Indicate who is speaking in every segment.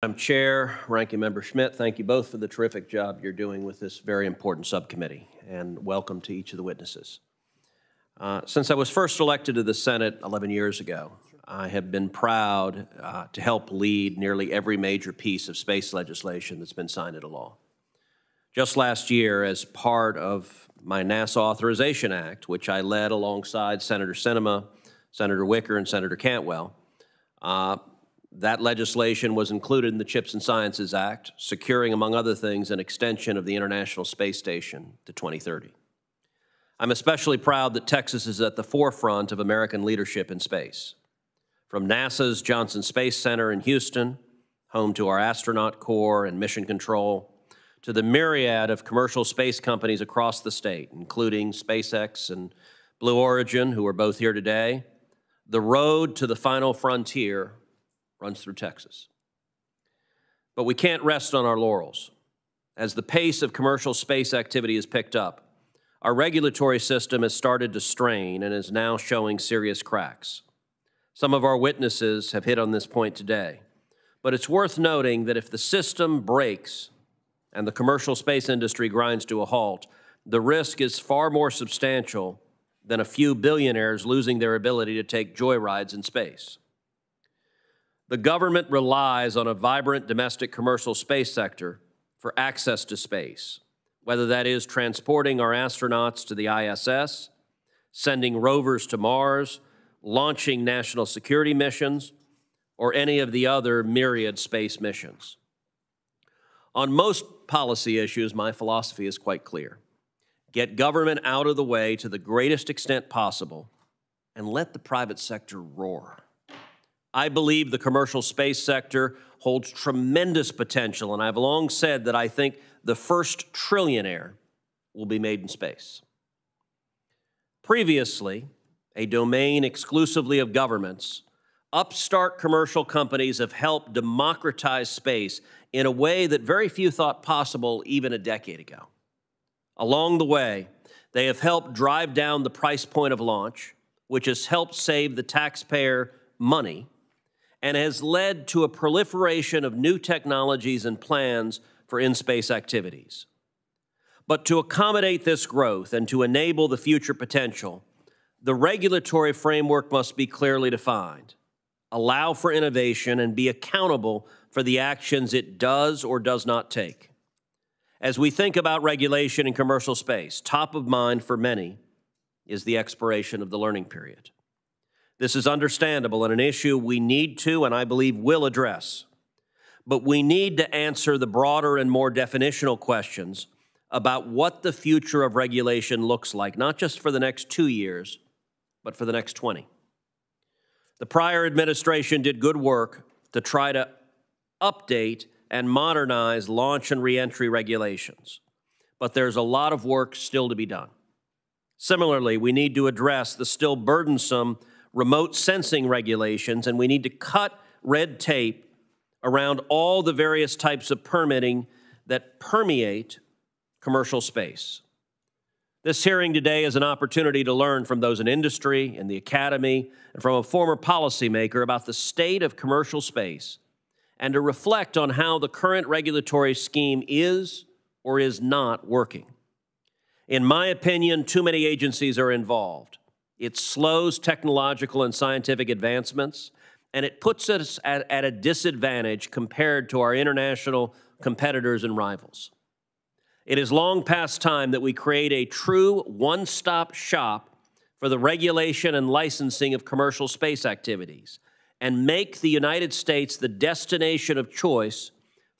Speaker 1: Madam Chair, Ranking Member Schmitt, thank you both for the terrific job you're doing with this very important subcommittee, and welcome to each of the witnesses. Uh, since I was first elected to the Senate 11 years ago, I have been proud uh, to help lead nearly every major piece of space legislation that's been signed into law. Just last year, as part of my NASA Authorization Act, which I led alongside Senator Sinema, Senator Wicker, and Senator Cantwell, uh, that legislation was included in the CHIPS and Sciences Act, securing, among other things, an extension of the International Space Station to 2030. I'm especially proud that Texas is at the forefront of American leadership in space. From NASA's Johnson Space Center in Houston, home to our astronaut corps and mission control, to the myriad of commercial space companies across the state, including SpaceX and Blue Origin, who are both here today, the road to the final frontier runs through Texas. But we can't rest on our laurels. As the pace of commercial space activity has picked up, our regulatory system has started to strain and is now showing serious cracks. Some of our witnesses have hit on this point today, but it's worth noting that if the system breaks and the commercial space industry grinds to a halt, the risk is far more substantial than a few billionaires losing their ability to take joyrides in space. The government relies on a vibrant domestic commercial space sector for access to space, whether that is transporting our astronauts to the ISS, sending rovers to Mars, launching national security missions, or any of the other myriad space missions. On most policy issues, my philosophy is quite clear. Get government out of the way to the greatest extent possible and let the private sector roar. I believe the commercial space sector holds tremendous potential, and I've long said that I think the first trillionaire will be made in space. Previously, a domain exclusively of governments, upstart commercial companies have helped democratize space in a way that very few thought possible even a decade ago. Along the way, they have helped drive down the price point of launch, which has helped save the taxpayer money and has led to a proliferation of new technologies and plans for in space activities. But to accommodate this growth and to enable the future potential, the regulatory framework must be clearly defined, allow for innovation, and be accountable for the actions it does or does not take. As we think about regulation in commercial space, top of mind for many is the expiration of the learning period. This is understandable and an issue we need to, and I believe will address. But we need to answer the broader and more definitional questions about what the future of regulation looks like, not just for the next two years, but for the next 20. The prior administration did good work to try to update and modernize launch and reentry regulations, but there's a lot of work still to be done. Similarly, we need to address the still burdensome remote sensing regulations, and we need to cut red tape around all the various types of permitting that permeate commercial space. This hearing today is an opportunity to learn from those in industry, in the academy, and from a former policymaker about the state of commercial space and to reflect on how the current regulatory scheme is or is not working. In my opinion, too many agencies are involved. It slows technological and scientific advancements, and it puts us at, at, a disadvantage compared to our international competitors and rivals. It is long past time that we create a true one stop shop for the regulation and licensing of commercial space activities and make the United States the destination of choice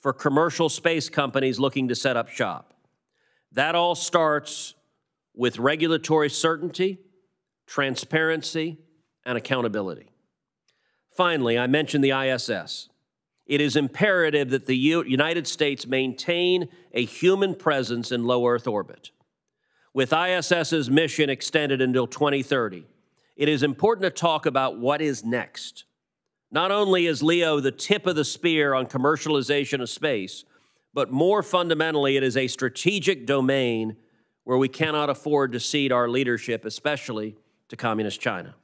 Speaker 1: for commercial space companies looking to set up shop. That all starts with regulatory certainty transparency, and accountability. Finally, I mentioned the ISS. It is imperative that the United States maintain a human presence in low Earth orbit. With ISS's mission extended until 2030, it is important to talk about what is next. Not only is LEO the tip of the spear on commercialization of space, but more fundamentally, it is a strategic domain where we cannot afford to cede our leadership, especially to Communist China.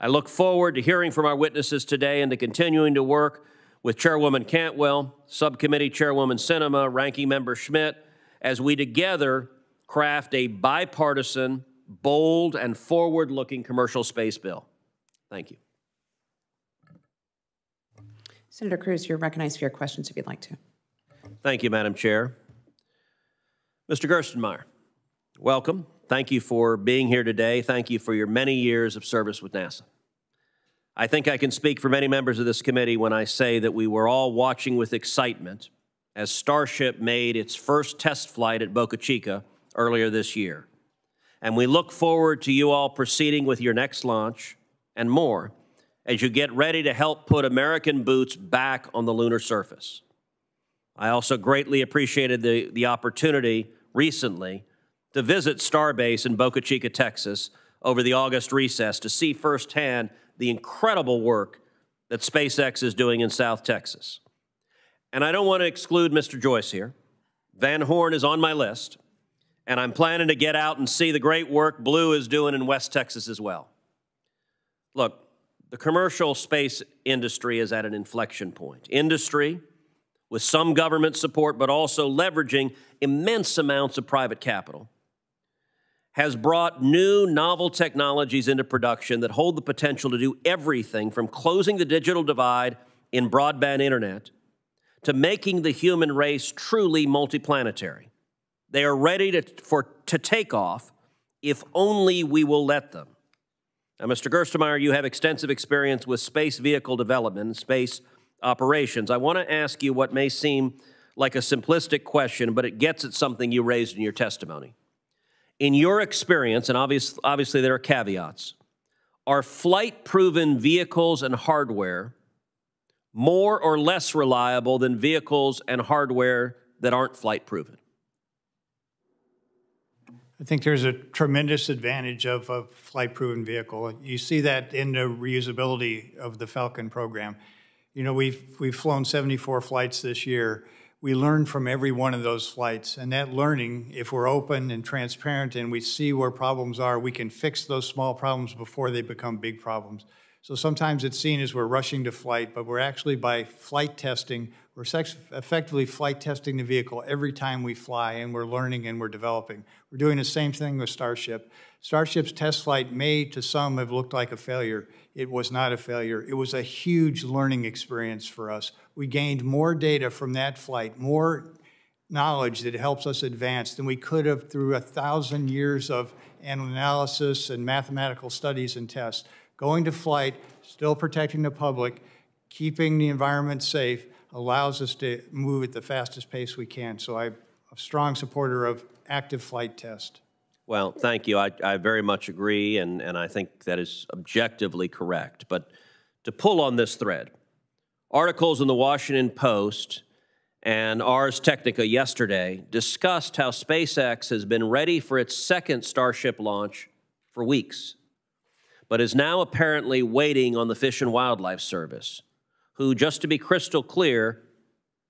Speaker 1: I look forward to hearing from our witnesses today and to continuing to work with Chairwoman Cantwell, Subcommittee Chairwoman Sinema, Ranking Member Schmitt, as we together craft a bipartisan, bold, and forward looking commercial space bill. Thank you.
Speaker 2: Senator Cruz, you're recognized for your questions if you'd like to.
Speaker 1: Thank you, Madam Chair. Mr. Gerstenmaier, welcome. Thank you for being here today. Thank you for your many years of service with NASA. I think I can speak for many members of this committee when I say that we were all watching with excitement as Starship made its first test flight at Boca Chica earlier this year. And we look forward to you all proceeding with your next launch and more as you get ready to help put American boots back on the lunar surface. I also greatly appreciated the, the opportunity recently to visit Starbase in Boca Chica, Texas over the August recess to see firsthand the incredible work that SpaceX is doing in South Texas. And I don't want to exclude Mr. Joyce here. Van Horn is on my list, and I'm planning to get out and see the great work Blue is doing in West Texas as well. Look, the commercial space industry is at an inflection point. Industry, with some government support, but also leveraging immense amounts of private capital, has brought new novel technologies into production that hold the potential to do everything from closing the digital divide in broadband internet to making the human race truly multiplanetary. They are ready to, for, to take off if only we will let them. Now, Mr. Gerstenmaier, you have extensive experience with space vehicle development and space operations. I want to ask you what may seem like a simplistic question, but it gets at something you raised in your testimony. In your experience, and obvious, obviously there are caveats, are flight proven vehicles and hardware more or less reliable than vehicles and hardware that aren't flight proven?
Speaker 3: I think there's a tremendous advantage of a flight proven vehicle. You see that in the reusability of the Falcon program. You know, we've, we've flown 74 flights this year we learn from every one of those flights. And that learning, if we're open and transparent and we see where problems are, we can fix those small problems before they become big problems. So sometimes it's seen as we're rushing to flight, but we're actually by flight testing, we're effectively flight testing the vehicle every time we fly, and we're learning and we're developing. We're doing the same thing with Starship. Starship's test flight may, to some, have looked like a failure. It was not a failure. It was a huge learning experience for us. We gained more data from that flight, more knowledge that helps us advance than we could have through a thousand years of analysis and mathematical studies and tests. Going to flight, still protecting the public, keeping the environment safe, allows us to move at the fastest pace we can. So I'm a strong supporter of active flight test.
Speaker 1: Well, thank you. I, I very much agree, and, and I think that is objectively correct. But to pull on this thread, articles in the Washington Post and Ars Technica yesterday discussed how SpaceX has been ready for its second Starship launch for weeks, but is now apparently waiting on the Fish and Wildlife Service, who, just to be crystal clear,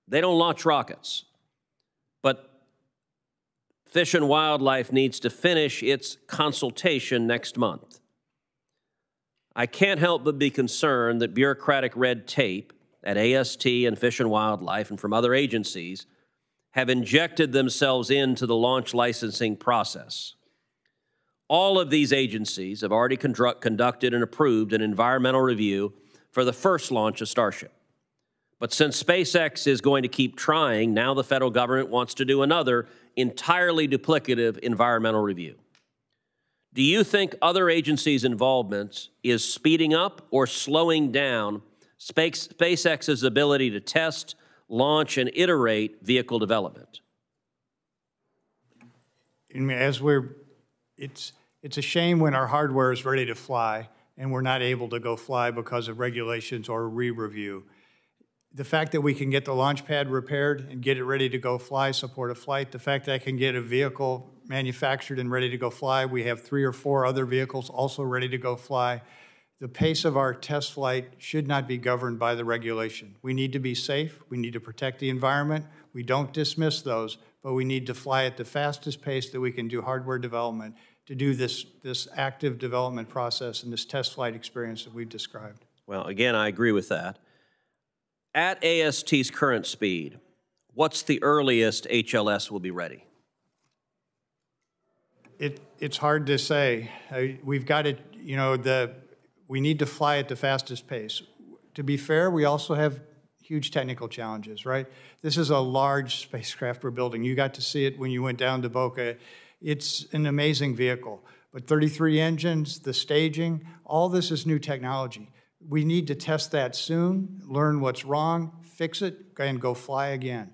Speaker 1: they don't launch rockets. But Fish and Wildlife needs to finish its consultation next month. I can't help but be concerned that bureaucratic red tape at AST and Fish and Wildlife and from other agencies have injected themselves into the launch licensing process. All of these agencies have already conducted and approved an environmental review for the first launch of Starship. But since SpaceX is going to keep trying, now the federal government wants to do another entirely duplicative environmental review. Do you think other agencies' involvement is speeding up or slowing down Space, SpaceX's ability to test, launch, and iterate vehicle development?
Speaker 3: As we're, it's, it's a shame when our hardware is ready to fly and we're not able to go fly because of regulations or re-review the fact that we can get the launch pad repaired and get it ready to go fly, support a flight, the fact that I can get a vehicle manufactured and ready to go fly, we have three or four other vehicles also ready to go fly. The pace of our test flight should not be governed by the regulation. We need to be safe, we need to protect the environment, we don't dismiss those, but we need to fly at the fastest pace that we can do hardware development to do this, this active development process and this test flight experience that we've described.
Speaker 1: Well, again, I agree with that At AST's current speed, what's the earliest HLS will be ready?
Speaker 3: It, it's hard to say. Uh, We've got to, you know, the, we need to fly at the fastest pace. To be fair, we also have huge technical challenges, right? This is a large spacecraft we're building. You got to see it when you went down to Boca. It's an amazing vehicle. But 33 engines, the staging, all this is new technology. We need to test that soon, learn what's wrong, fix it, and go fly again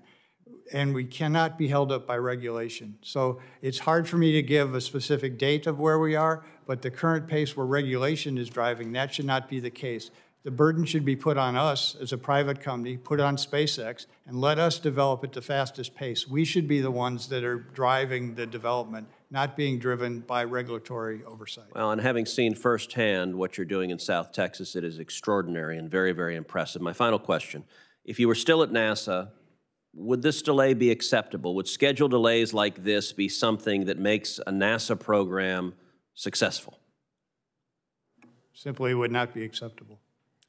Speaker 3: and we cannot be held up by regulation. So it's hard for me to give a specific date of where we are, but the current pace where regulation is driving, that should not be the case. The burden should be put on us as a private company, put on SpaceX, and let us develop at the fastest pace. We should be the ones that are driving the development, not being driven by regulatory oversight.
Speaker 1: Well, and having seen firsthand what you're doing in South Texas, it is extraordinary and very, very impressive. My final question, if you were still at NASA, would this delay be acceptable? Would schedule delays like this be something that makes a NASA program successful?
Speaker 3: Simply would not be acceptable.